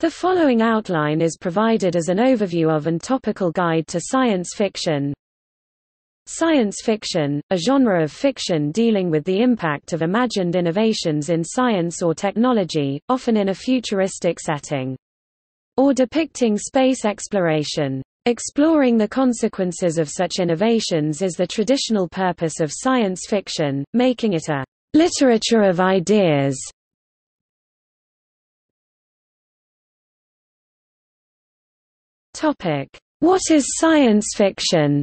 The following outline is provided as an overview of and topical guide to science fiction. Science fiction, a genre of fiction dealing with the impact of imagined innovations in science or technology, often in a futuristic setting. Or depicting space exploration. Exploring the consequences of such innovations is the traditional purpose of science fiction, making it a literature of ideas. Topic: What is science fiction?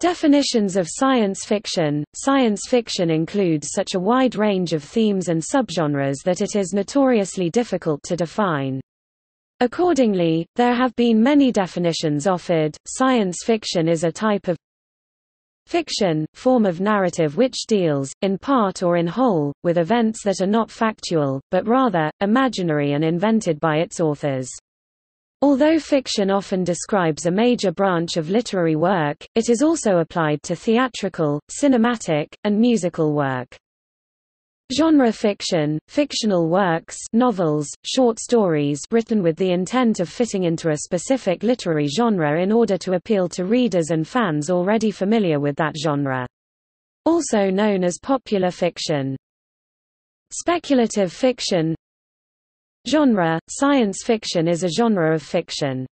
Definitions of science fiction Science fiction includes such a wide range of themes and subgenres that it is notoriously difficult to define. Accordingly, there have been many definitions offered. Science fiction is a type of fiction, form of narrative which deals, in part or in whole, with events that are not factual, but rather, imaginary and invented by its authors. Although fiction often describes a major branch of literary work, it is also applied to theatrical, cinematic, and musical work. Genre fiction, fictional works novels, short stories written with the intent of fitting into a specific literary genre in order to appeal to readers and fans already familiar with that genre. Also known as popular fiction. Speculative fiction Genre – Science fiction is a genre of fiction.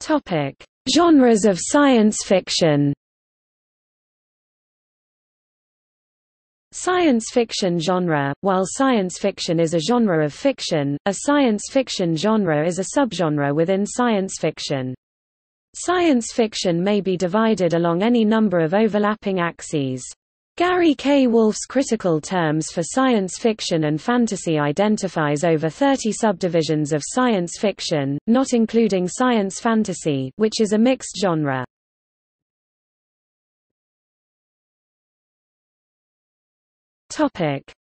Topic: Genres of science fiction. Science fiction genre While science fiction is a genre of fiction, a science fiction genre is a subgenre within science fiction. Science fiction may be divided along any number of overlapping axes. Gary K. Wolfe's critical terms for science fiction and fantasy identifies over 30 subdivisions of science fiction, not including science fantasy, which is a mixed genre.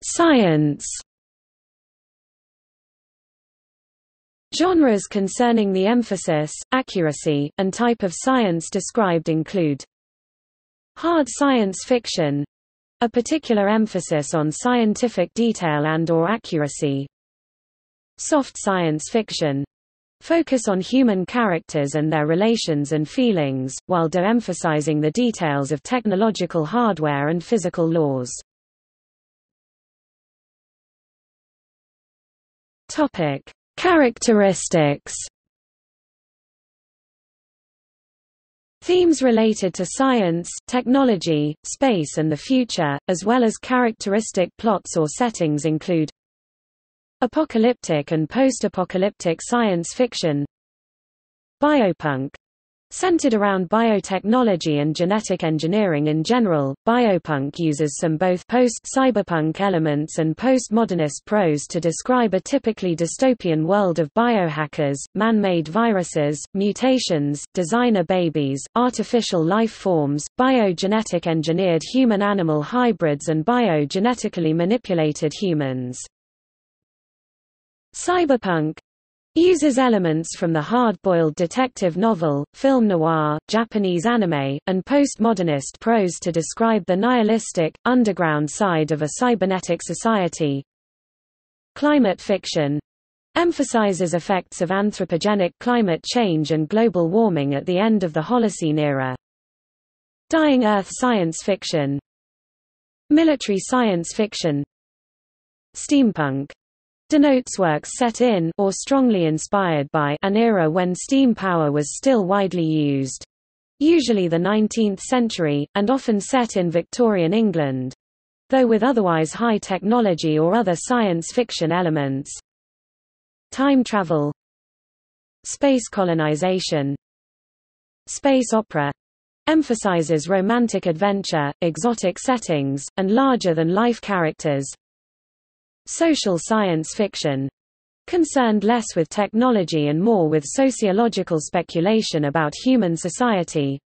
Science. Genres concerning the emphasis, accuracy, and type of science described include Hard science fiction a particular emphasis on scientific detail and or accuracy. Soft science fiction focus on human characters and their relations and feelings, while de-emphasizing the details of technological hardware and physical laws. Topic: Characteristics Themes related to science, technology, space and the future, as well as characteristic plots or settings include Apocalyptic and post-apocalyptic science fiction Biopunk Centered around biotechnology and genetic engineering in general, biopunk uses some both post-cyberpunk elements and postmodernist prose to describe a typically dystopian world of biohackers, man-made viruses, mutations, designer babies, artificial life forms, biogenetic engineered human-animal hybrids and biogenetically manipulated humans. Cyberpunk Uses elements from the hard-boiled detective novel, film noir, Japanese anime, and postmodernist prose to describe the nihilistic, underground side of a cybernetic society. Climate fiction emphasizes effects of anthropogenic climate change and global warming at the end of the Holocene era. Dying Earth science fiction Military science fiction Steampunk denotes works set in or strongly inspired by an era when steam power was still widely used. Usually the 19th century, and often set in Victorian England. Though with otherwise high technology or other science fiction elements. Time travel Space colonization Space opera emphasizes romantic adventure, exotic settings, and larger-than-life characters, Social science fiction concerned less with technology and more with sociological speculation about human society.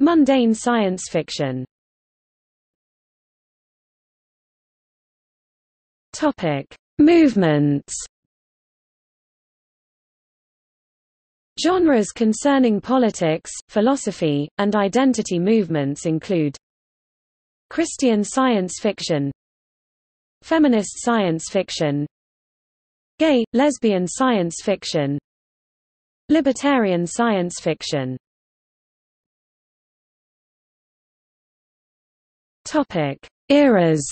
Mundane science fiction Topic: Movements. Genres concerning politics, philosophy, and identity movements include Christian science fiction Feminist science fiction. Gay, lesbian science fiction. Libertarian science fiction. Topic: Eras.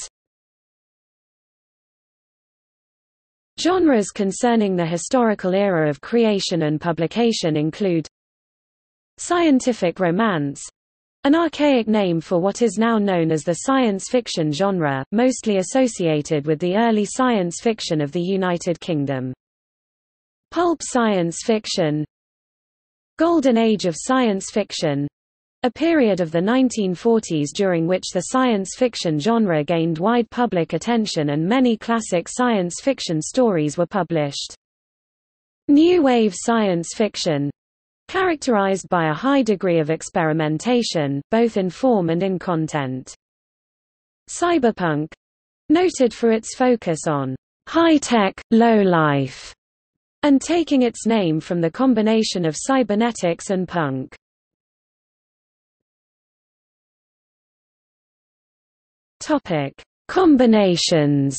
Genres concerning the historical era of creation and publication include Scientific romance an archaic name for what is now known as the science fiction genre, mostly associated with the early science fiction of the United Kingdom. Pulp science fiction Golden Age of science fiction a period of the 1940s during which the science fiction genre gained wide public attention and many classic science fiction stories were published. New Wave science fiction characterized by a high degree of experimentation, both in form and in content. Cyberpunk noted for its focus on high-tech, low-life, and taking its name from the combination of cybernetics and punk. Topic: Combinations.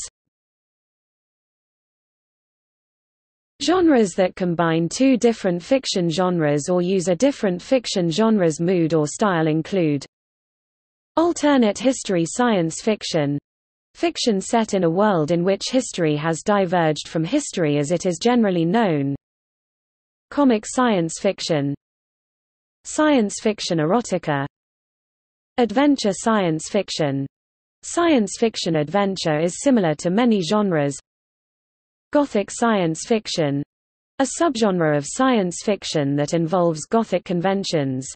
Genres that combine two different fiction genres or use a different fiction genre's mood or style include Alternate history science fiction Fiction set in a world in which history has diverged from history as it is generally known Comic science fiction Science fiction erotica Adventure science fiction Science fiction adventure is similar to many genres. Gothic science fiction a subgenre of science fiction that involves Gothic conventions.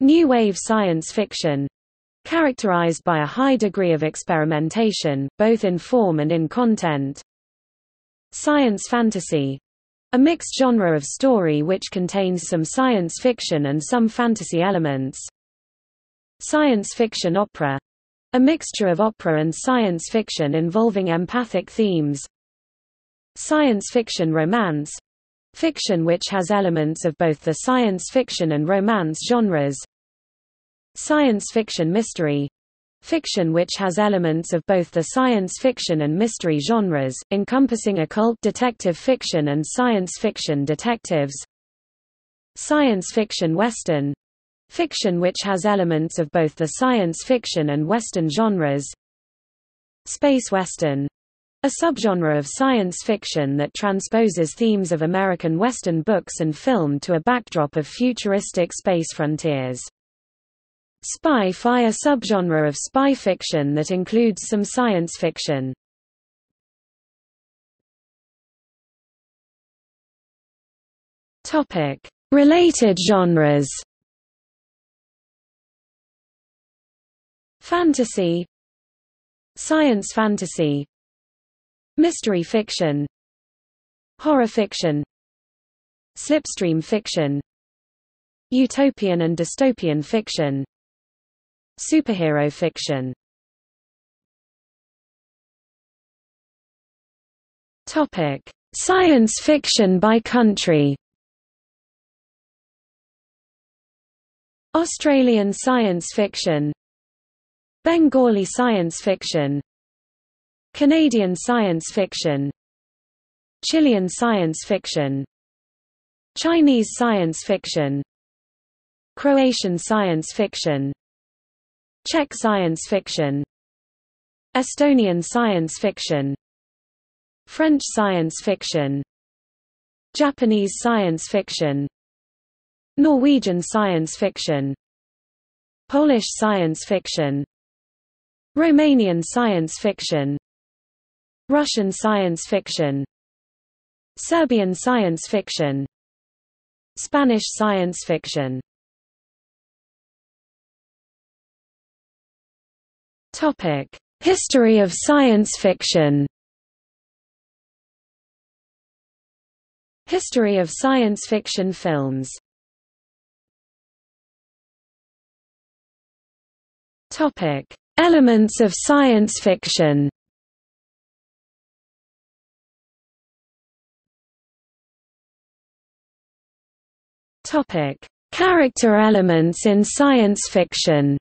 New Wave science fiction characterized by a high degree of experimentation, both in form and in content. Science fantasy a mixed genre of story which contains some science fiction and some fantasy elements. Science fiction opera a mixture of opera and science fiction involving empathic themes. Science fiction romance fiction which has elements of both the science fiction and romance genres. Science fiction mystery fiction which has elements of both the science fiction and mystery genres, encompassing occult detective fiction and science fiction detectives. Science fiction western Fiction which has elements of both the science fiction and Western genres Space Western a subgenre of science fiction that transposes themes of American Western books and film to a backdrop of futuristic space frontiers. Spy-fi a subgenre of spy fiction that includes some science fiction. Topic: Related genres Fantasy Science fantasy Mystery fiction Horror fiction Slipstream fiction Utopian and dystopian fiction Superhero fiction Topic: Science fiction by country. Australian science fiction Bengali science fiction Canadian science fiction Chilean science fiction Chinese science fiction Croatian science fiction Czech science fiction Estonian science fiction French science fiction Japanese science fiction Norwegian science fiction Polish science fiction Romanian science fiction Russian science fiction Serbian science fiction Spanish science fiction Topic: History of science fiction. History of science fiction films. Topic: Elements of science fiction Topic: Character elements in science fiction.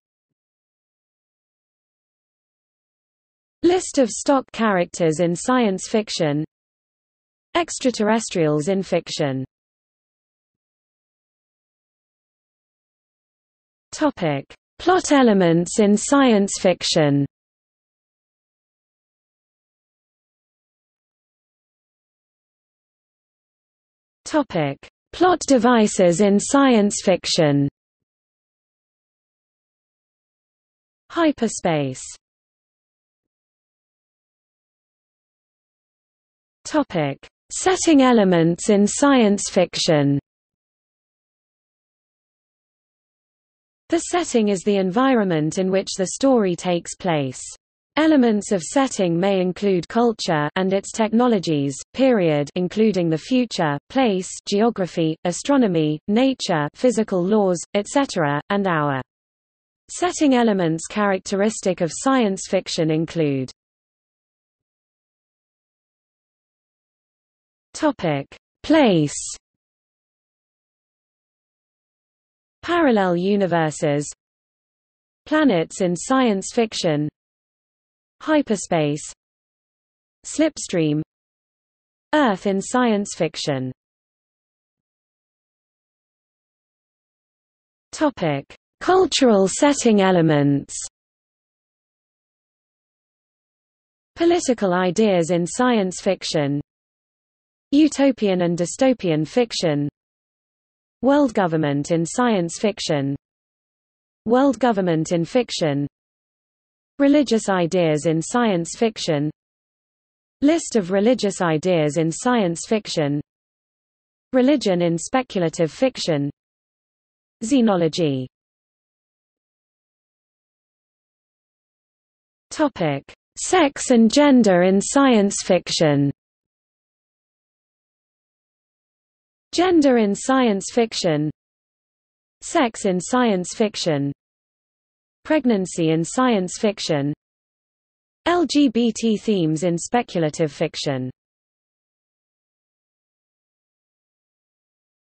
List of stock characters in science fiction Extraterrestrials in fiction Topic. Plot elements in science fiction Topic: Plot devices in science fiction. Hyperspace. Topic: Setting elements in science fiction. The setting is the environment in which the story takes place. Elements of setting may include culture and its technologies, period including the future, place geography, astronomy, nature physical laws, etc., and hour. Setting elements characteristic of science fiction include Topic: Place Parallel universes Planets in science fiction Hyperspace Slipstream Earth in science fiction Topic: Cultural setting elements. Political ideas in science fiction. Utopian and dystopian fiction. World government in science fiction. World government in fiction. Religious ideas in science fiction List of religious ideas in science fiction Religion in speculative fiction Xenology Topic: Sex and gender in science fiction. Gender in science fiction. Sex in science fiction. Pregnancy in science fiction LGBT themes in speculative fiction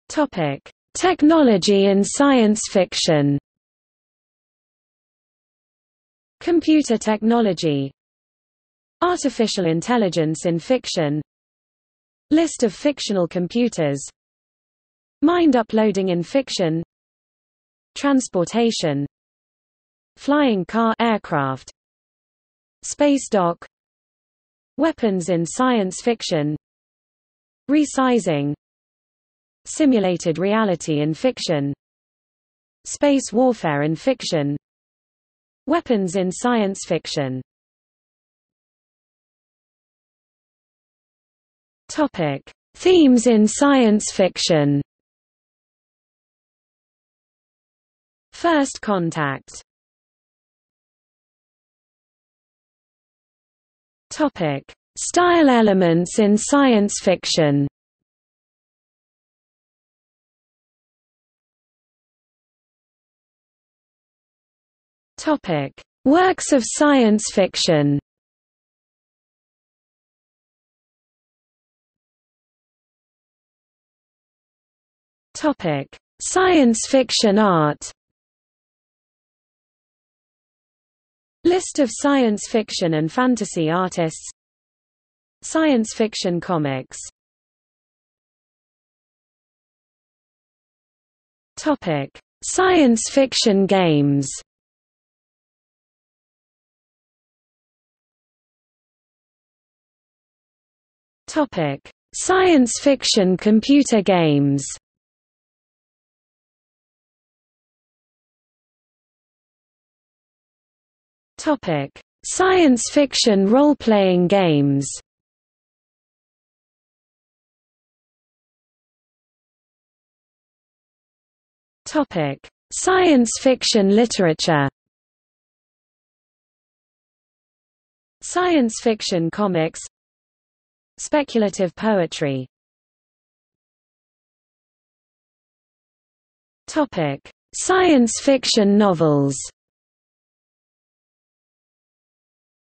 Topic: Technology in science fiction. Computer technology. Artificial intelligence in fiction. List of fictional computers. Mind uploading in fiction. Transportation. Flying car aircraft Space dock Weapons in science fiction Resizing Simulated reality in fiction Space warfare in fiction Weapons in science fiction. Topic: Themes in science fiction. First contact Topic: Style elements in science fiction. Topic: Works of science fiction. Topic: Science fiction art. List of science fiction and fantasy artists Science fiction comics Topic: Science fiction games. Topic: Science fiction computer games. Topic: Science fiction role-playing games. Topic: Science fiction literature. Science fiction comics. Speculative poetry. Science fiction novels.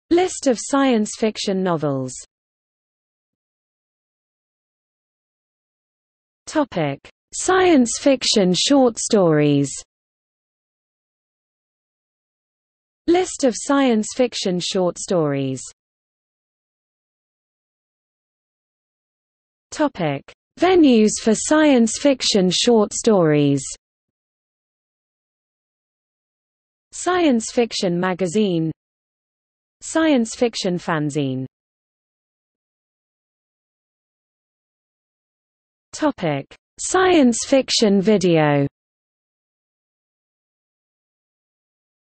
List of science fiction novels Topic: Science fiction short stories. List of science fiction short stories. Topic: Venues for science fiction short stories. Science Fiction Magazine Science Fiction Fanzine Topic: Science fiction video.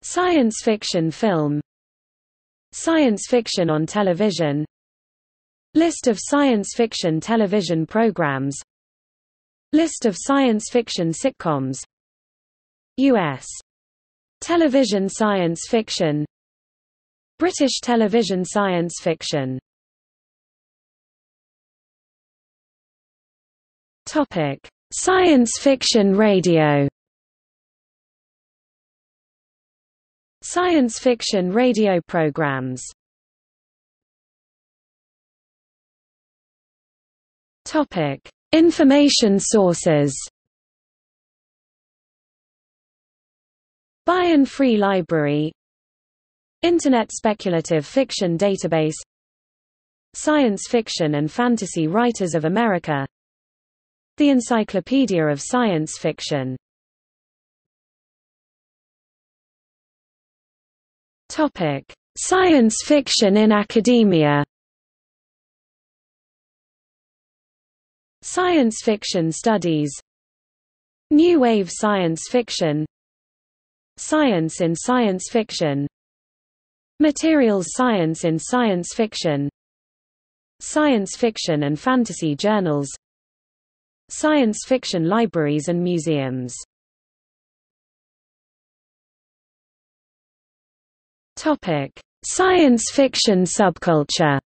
Science fiction film. Science fiction on television. List of science fiction television programs. List of science fiction sitcoms. U.S. Television science fiction British television science fiction Topic: Science fiction radio. Science fiction radio programs. Topic: Information sources. Baen Free Library Internet Speculative Fiction Database Science Fiction and Fantasy Writers of America The Encyclopedia of Science Fiction Topic: Science fiction in academia. Science fiction studies. New wave science fiction. Science in science fiction Materials science in science fiction. Science fiction and fantasy journals. Science fiction libraries and museums. Topic: Science fiction subculture.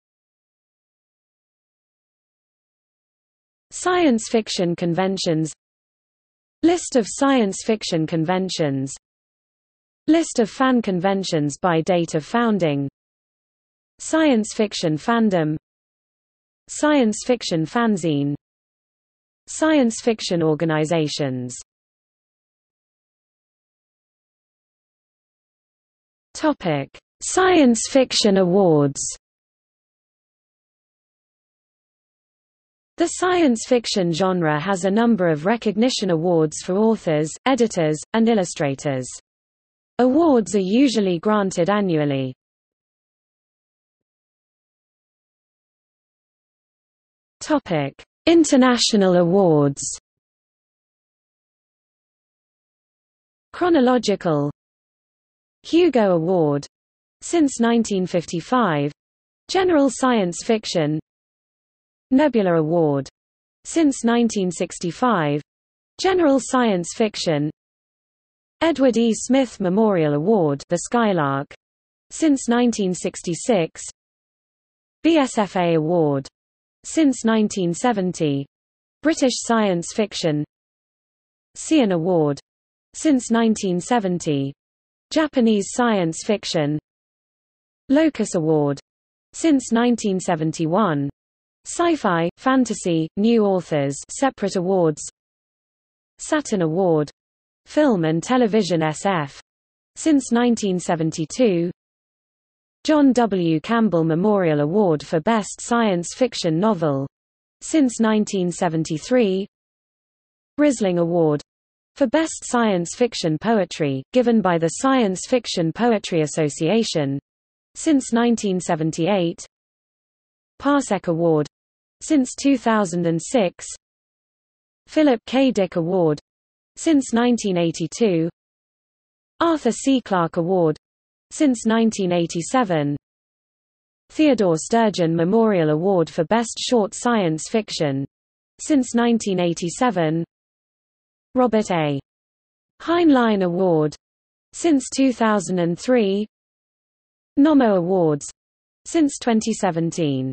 Science fiction conventions. List of science fiction conventions List of fan conventions by date of founding Science fiction fandom Science fiction fanzine Science fiction organizations Topic: Science fiction awards. The science fiction genre has a number of recognition awards for authors, editors, and illustrators. Awards are usually granted annually. Topic: International awards. Chronological. Hugo Award. Since 1955 General Science Fiction. Nebula Award. Since 1965 General Science Fiction Edward E. Smith Memorial Award The Skylark. Since 1966 BSFA Award. Since 1970 British Science Fiction. Seiun Award. Since 1970 Japanese Science Fiction. Locus Award. Since 1971 Sci-Fi, Fantasy, New Authors separate awards. Saturn Award Film and Television SF since 1972 John W. Campbell Memorial Award for Best Science Fiction Novel. Since 1973 Rhysling Award for Best Science Fiction Poetry, given by the Science Fiction Poetry Association. Since 1978 Parsec Award. Since 2006 Philip K. Dick Award since 1982 Arthur C. Clarke Award since 1987 Theodore Sturgeon Memorial Award for Best Short Science Fiction since 1987 Robert A. Heinlein Award since 2003 Nommo Awards since 2017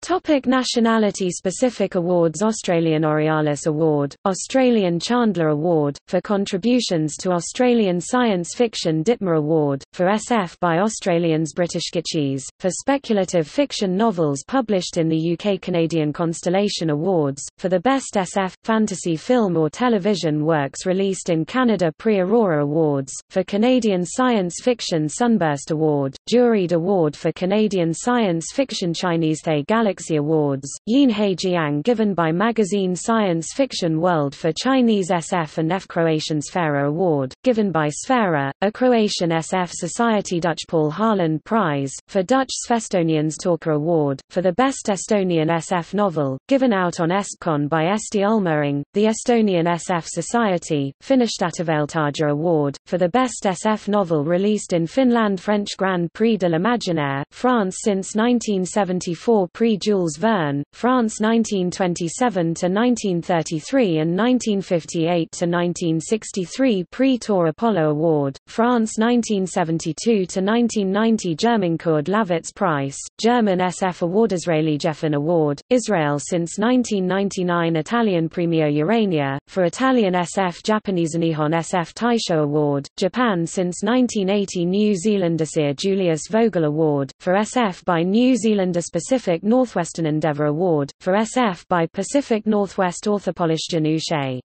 Topic Nationality-specific awards Australian Aurealis Award, Australian Chandler Award, for contributions to Australian science fiction Ditmar Award, for SF by Australians British Kitschies, for speculative fiction novels published in the UK Canadian Constellation Awards, for the best SF, fantasy film or television works released in Canada Prix-Aurora Awards, for Canadian Science Fiction Sunburst Award, Juried Award for Canadian Science Fiction Chinese Thay Galaxy Galaxy Awards, Yin He Jiang given by magazine Science Fiction World for Chinese SF and F Croatian Sfera Award, given by Sfera, a Croatian SF Society Dutch Paul Harland Prize, for Dutch Svestonians Talker Award, for the Best Estonian SF Novel, given out on Estcon by Eesti Ulmering, the Estonian SF Society, Finnish Statuveltaja Award, for the Best SF Novel released in Finland French Grand Prix de l'Imaginaire, France since 1974 Prix Jules Verne, France 1927–1933 and 1958–1963 Prix Tour Apollo Award, France 1972–1990 Germankurd Laßwitz Prize, German SF Award Israeli Geffen Award, Israel since 1999 Italian Premio Urania, for Italian SF Japanese Nihon SF Taisho Award, Japan since 1980 New Zealand Sir Julius Vogel Award, for SF by New Zealander Pacific Northwestern Endeavour Award, for SF by Pacific Northwest Author Polish Janusze.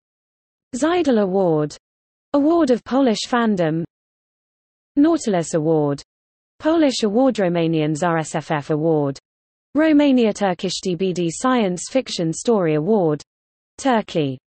Zajdel Award. Award of Polish Fandom. Nautilus Award. Polish Award Romanians RSFF Award. Romania Turkish DBD Science Fiction Story Award. Turkey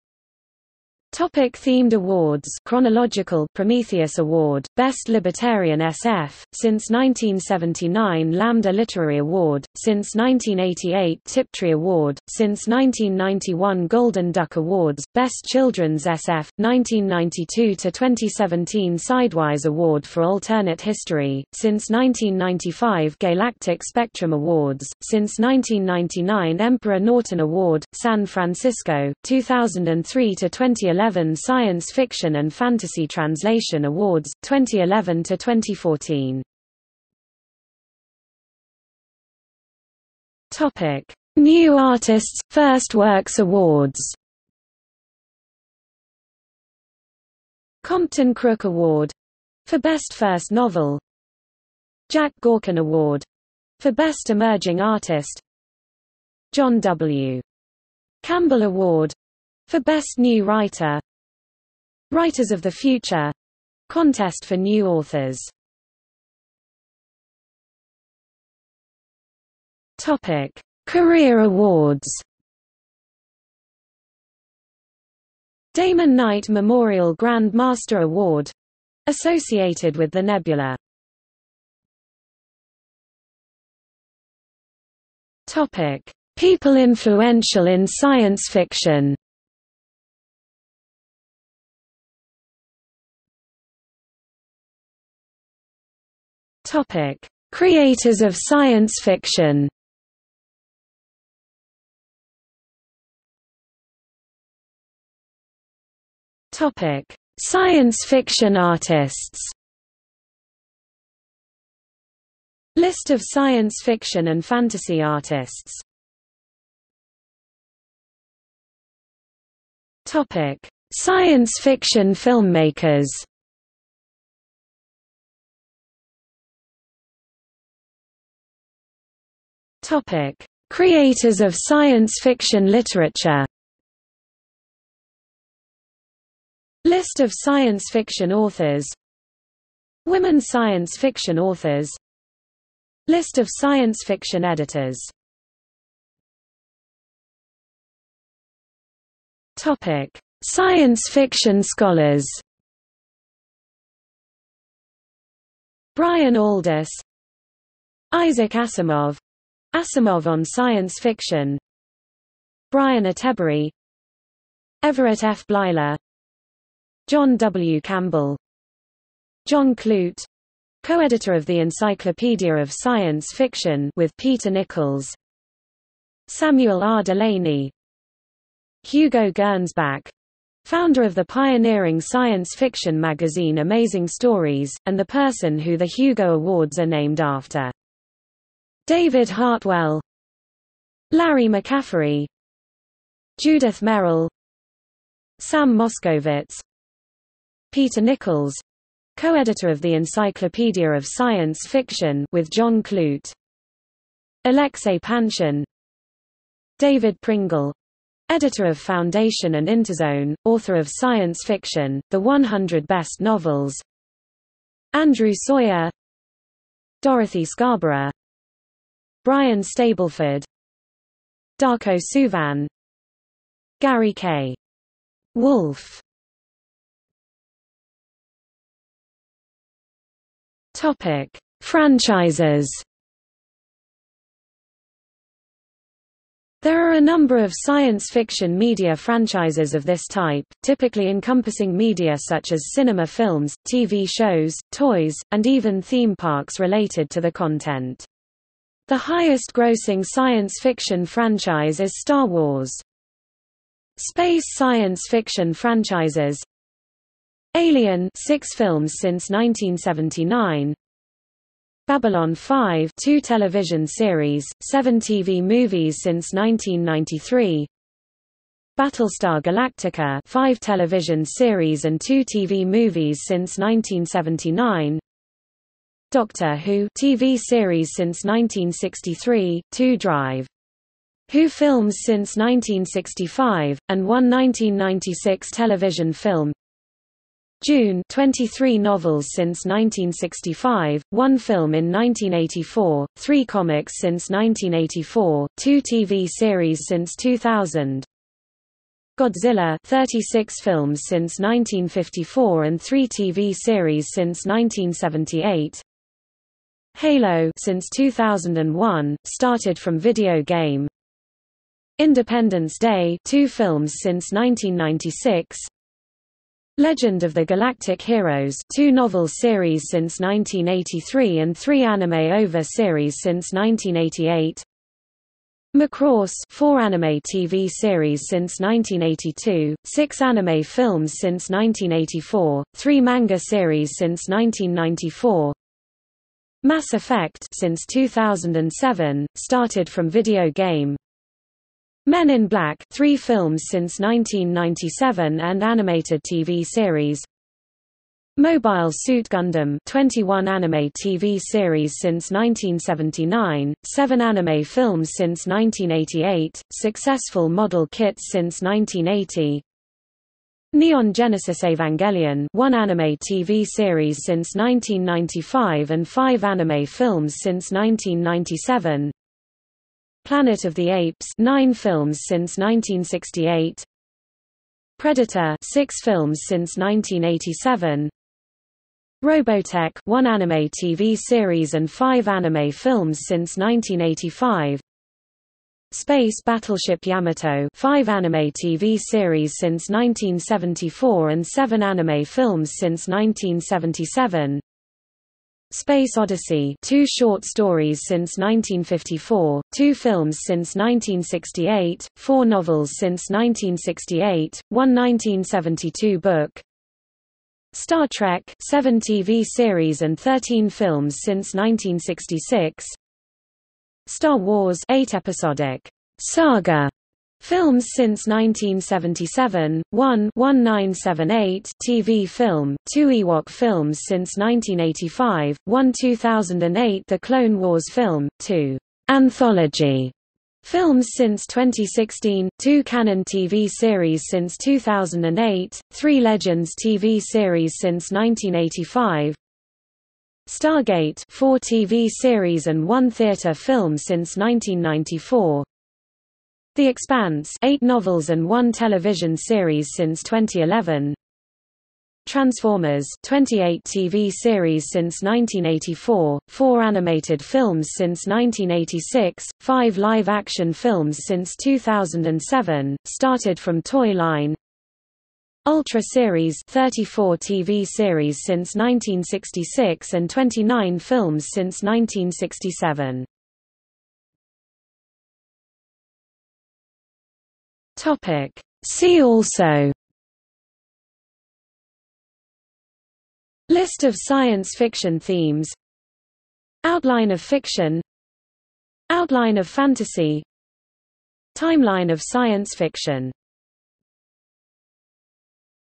Topic themed awards. Chronological Prometheus Award Best Libertarian SF since 1979 Lambda Literary Award since 1988 Tiptree Award since 1991 Golden Duck Awards Best Children's SF 1992 to 2017 Sidewise Award for Alternate History since 1995 Galactic Spectrum Awards since 1999 Emperor Norton Award San Francisco 2003 to 2011 2011 Science Fiction and Fantasy Translation Awards, 2011 to 2014. Topic: New Artists First Works Awards. Compton Crook Award for Best First Novel. Jack Gaughan Award for Best Emerging Artist. John W. Campbell Award for Best New Writer. Writers of the Future. Contest for New Authors. Career Awards. Damon Knight Memorial Grand Master Award associated with the Nebula. Topic. People influential in science fiction Topic: Creators of science fiction. Topic: Science fiction artists. List of science fiction and fantasy artists. Topic: Science fiction filmmakers. Topic: Creators of science fiction literature. List of science fiction authors. Women science fiction authors. List of science fiction editors. Topic: Science fiction scholars. Brian Aldiss, Isaac Asimov, Asimov on science fiction Brian Attebery Everett F. Bleiler John W. Campbell John Clute co-editor of the Encyclopedia of Science Fiction with Peter Nichols Samuel R. Delany Hugo Gernsback founder of the pioneering science fiction magazine Amazing Stories, and the person who the Hugo Awards are named after. David Hartwell Larry McCaffery Judith Merril Sam Moskowitz Peter Nichols co-editor of the Encyclopedia of Science Fiction with John Clute Alexei Panshin David Pringle editor of Foundation and Interzone, author of science fiction, The 100 Best Novels Andrew Sawyer Dorothy Scarborough Brian Stableford Darko Suvin Gary K. Wolfe Topic: Franchises. There are a number of science fiction media franchises of this type, typically encompassing media such as cinema films, TV shows, toys, and even theme parks related to the content. The highest-grossing science fiction franchise is Star Wars. Space science fiction franchises Alien six films since 1979 Babylon 5 two television series, seven TV movies since 1993 Battlestar Galactica five television series and two TV movies since 1979 Doctor Who TV series since 1963, two Drive who films since 1965, and one 1996 television film Dune 23 novels since 1965, one film in 1984, three comics since 1984, two TV series since 2000. Godzilla 36 films since 1954 and three TV series since 1978. Halo since 2001, started from video game. Independence Day two films since 1996. Legend of the Galactic Heroes two novel series since 1983 and three anime over series since 1988 Macross four anime TV series since 1982, six anime films since 1984, three manga series since 1994 Mass Effect since 2007, started from video game. Men in Black three films since 1997 and animated TV series. Mobile Suit Gundam 21 anime TV series since 1979, 7 anime films since 1988, successful model kits since 1980 Neon Genesis Evangelion one anime TV series since 1995 and 5 anime films since 1997 Planet of the Apes nine films since 1968 Predator six films since 1987 Robotech one anime TV series and five anime films since 1985 Space Battleship Yamato five anime TV series since 1974 and seven anime films since 1977 Space Odyssey two short stories since 1954, two films since 1968, four novels since 1968, one 1972 book. Star Trek seven TV series and 13 films since 1966 Star Wars eight episodic saga Films since 1977, 1 1978 TV film, 2 Ewok films since 1985, 1 2008 The Clone Wars film, 2 Anthology films since 2016, 2 canon TV series since 2008, 3 Legends TV series since 1985, Stargate 4 TV series and 1 theater film since 1994 the Expanse eight novels and one television series since 2011 Transformers 28 TV series since 1984, 4 animated films since 1986, 5 live-action films since 2007, started from Toy Line Ultra Series 34 TV series since 1966 and 29 films since 1967 Topic. See also List of science fiction themes Outline of fiction Outline of fantasy Timeline of science fiction